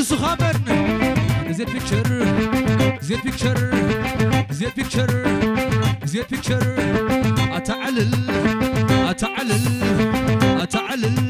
زغابن زيت بيكشر زيت بيكشر زيت بيكشر زيت بيكشر أتعلل. أتعلل. أتعلل.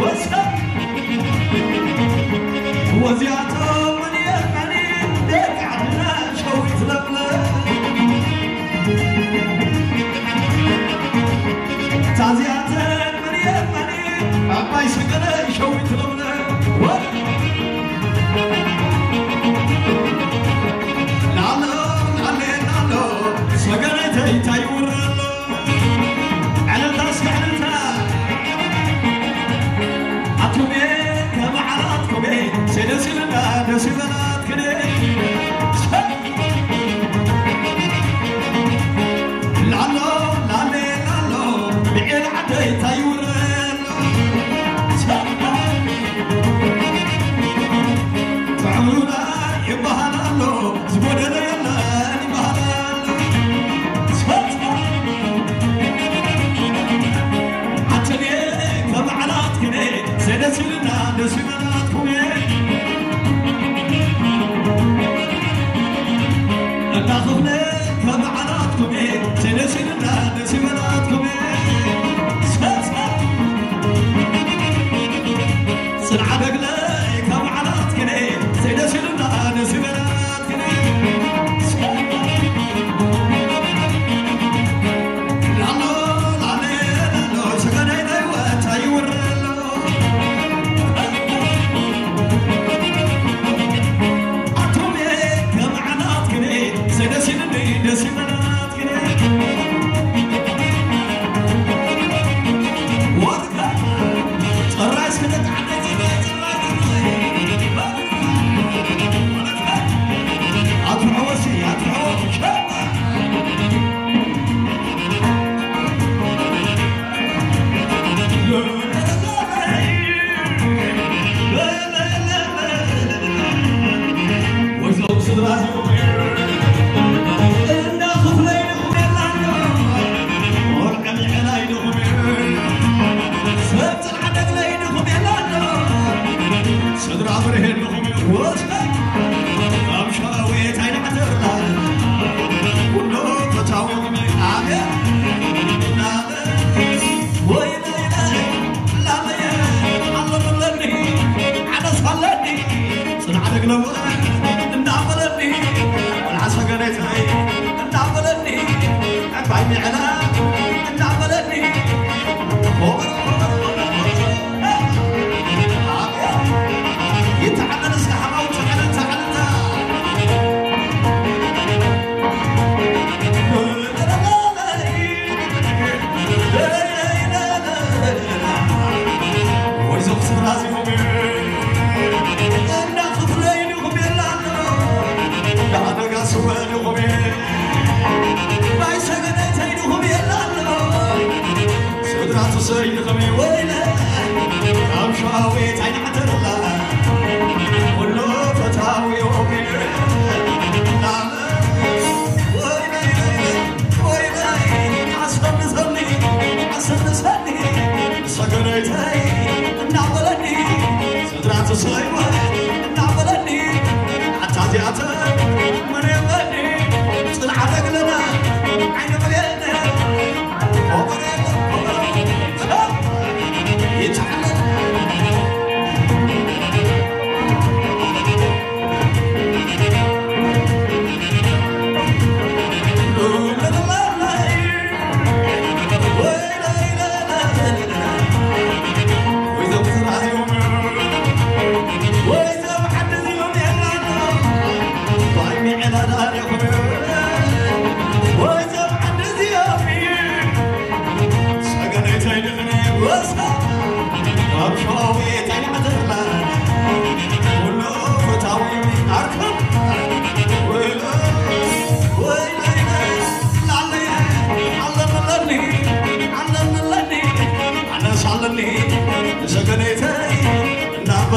What's up? Was your tongue when you had it?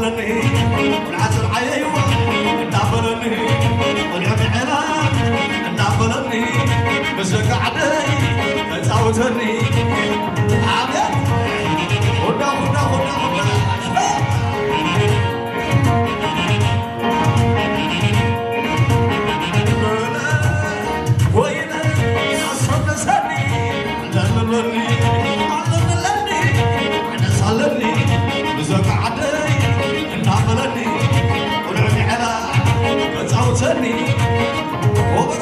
دافلني والعسل عيوة دافلني Tell me, over.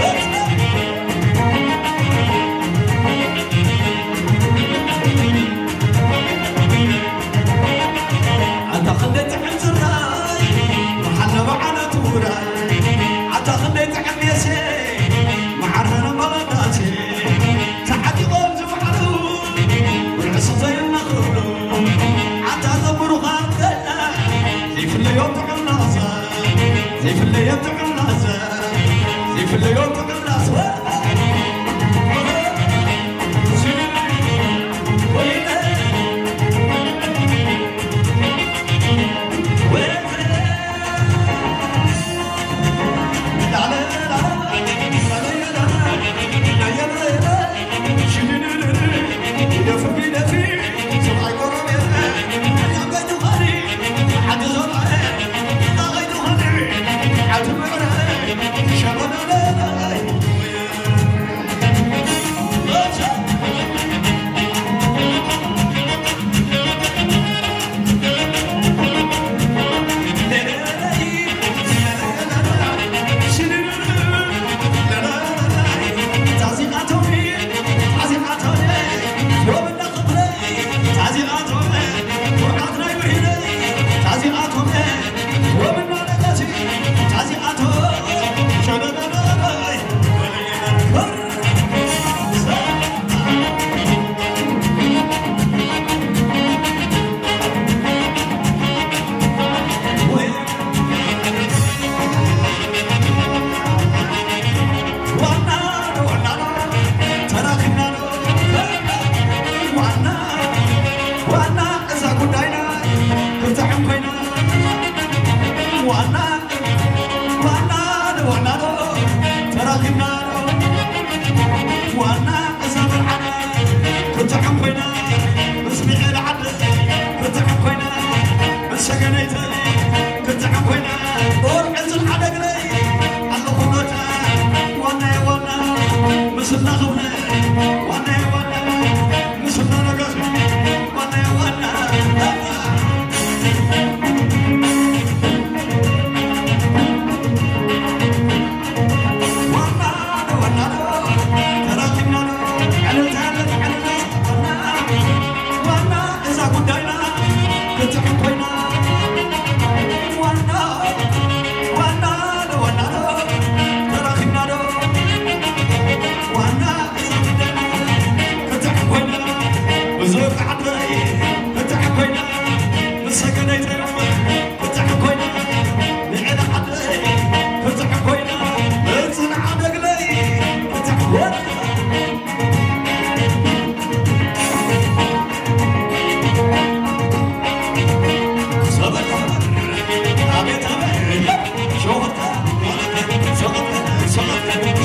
Let's زيف اللي يطق الناس زيف اللي يطق الناس زيف اللي يطق الناس Música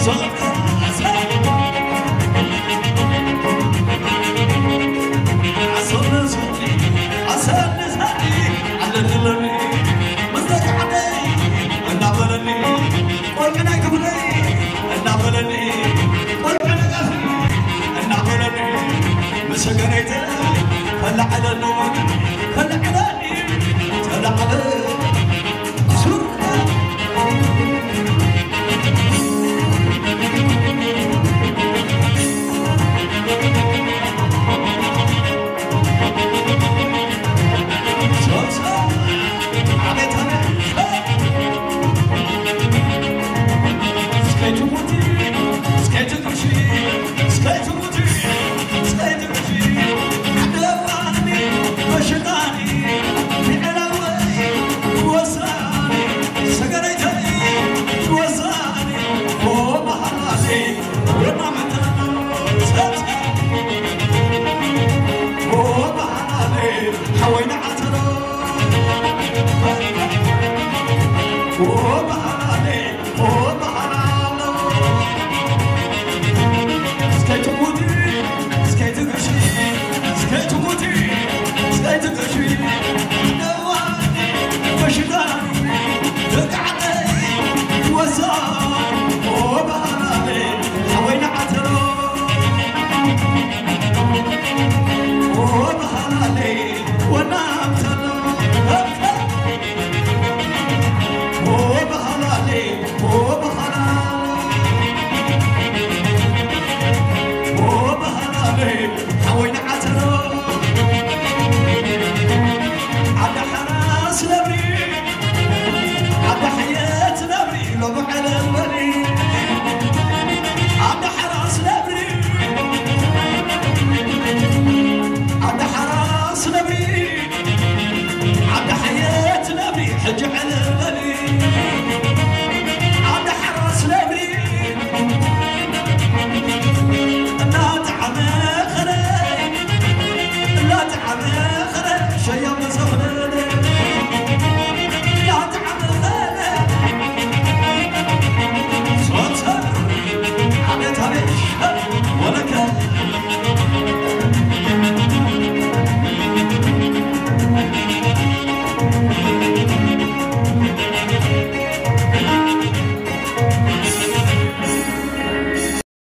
songs.